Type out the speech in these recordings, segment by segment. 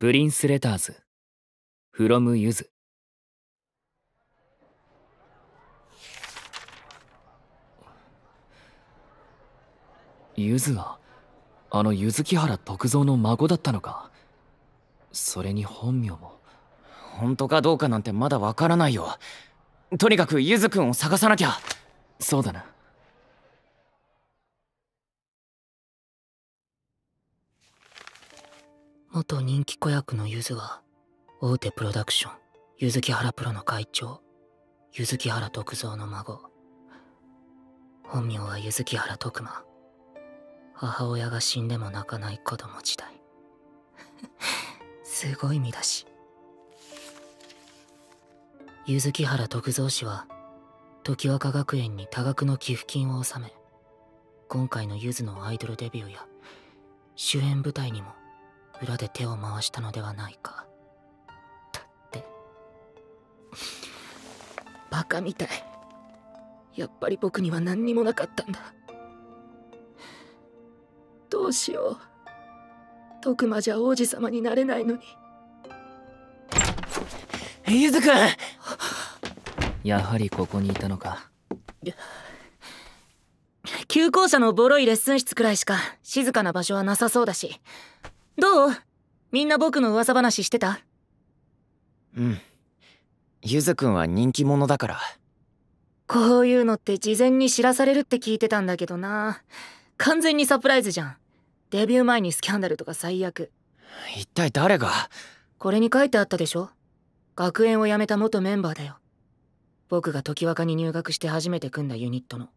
プリンスレターズ。from ゆず。ゆずはあの柚木原徳蔵の孫だったのか？それに本名も。本当かどうかなんてまだわからないよ。とにかくゆずくんを探さなきゃ。そうだな。元人気子役のゆずは大手プロダクション柚木原プロの会長柚木原徳蔵の孫。本名は柚木原徳馬母親が死んでも泣かない子供時代。すごい見出し。柚木原徳蔵氏は時若学園に多額の寄付金を納め今回のゆずのアイドルデビューや主演舞台にも裏で手を回したのではないか。だって。バカみたい。やっぱり僕には何にもなかったんだ。どうしよう。徳間じゃ王子様になれないのに。ゆずくんやはりここにいたのか。旧校舎のボロいレッスン室くらいしか静かな場所はなさそうだしどう？みんな僕の噂話してた？うん。ゆずくんは人気者だから。こういうのって事前に知らされるって聞いてたんだけどな。完全にサプライズじゃん。デビュー前にスキャンダルとか最悪。一体誰が？これに書いてあったでしょ？学園を辞めた元メンバーだよ。僕が時若に入学して初めて組んだユニットの。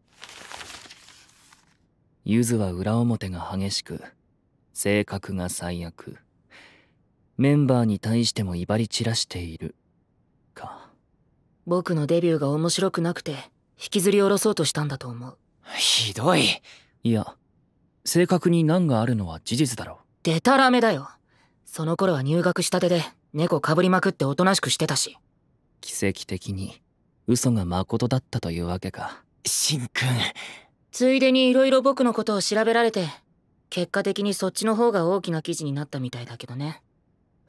ゆずは裏表が激しく性格が最悪。メンバーに対しても威張り散らしている。か。僕のデビューが面白くなくて引きずり下ろそうとしたんだと思う。ひどい。いや正確に難があるのは事実だろデタラメだよ。その頃は入学したてで猫かぶりまくっておとなしくしてたし。奇跡的に嘘が誠だったというわけか。しんくん。ついでに色々僕のことを調べられて結果的にそっちの方が大きな記事になったみたいだけどね。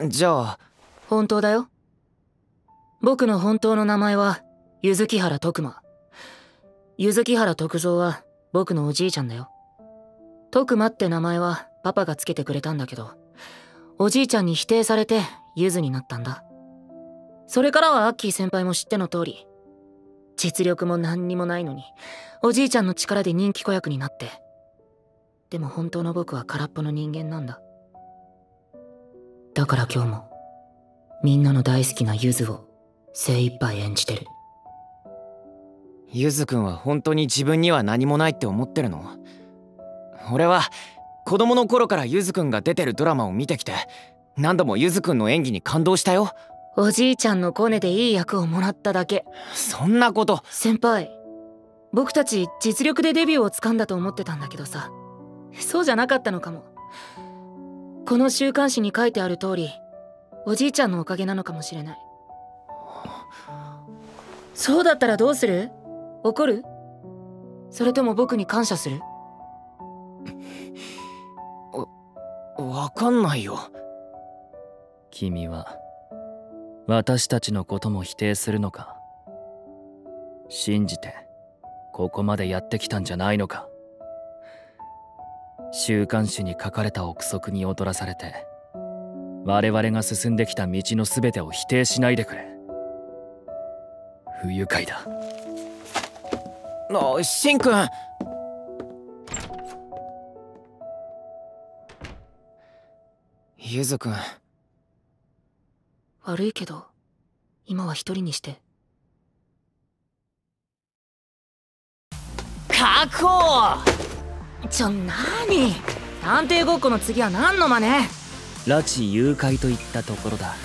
じゃあ。本当だよ。僕の本当の名前は柚木原徳馬柚木原徳蔵は僕のおじいちゃんだよ。徳馬って名前はパパがつけてくれたんだけどおじいちゃんに否定されてゆずになったんだ。それからはアッキー先輩も知っての通り実力も何にもないのにおじいちゃんの力で人気子役になってでも本当の僕は空っぽの人間なんだ。だから今日もみんなの大好きなゆずを精一杯演じてる。ゆずくんは本当に自分には何もないって思ってるの？俺は子供の頃からゆずくんが出てるドラマを見てきて何度もゆずくんの演技に感動したよ。おじいちゃんのコネでいい役をもらっただけ。そんなこと。先輩僕たち実力でデビューをつかんだと思ってたんだけどさそうじゃなかったのかも。この週刊誌に書いてある通りおじいちゃんのおかげなのかもしれない。そうだったらどうする？怒る？それとも僕に感謝する？わかんないよ。君は私たちのことも否定するのか？信じてここまでやってきたんじゃないのか？週刊誌に書かれた憶測に踊らされて我々が進んできた道の全てを否定しないでくれ。不愉快だ。あしんくんゆずくん悪いけど今は一人にして。確保ちょなに？探偵ごっこの次は何の真似？拉致誘拐といったところだ。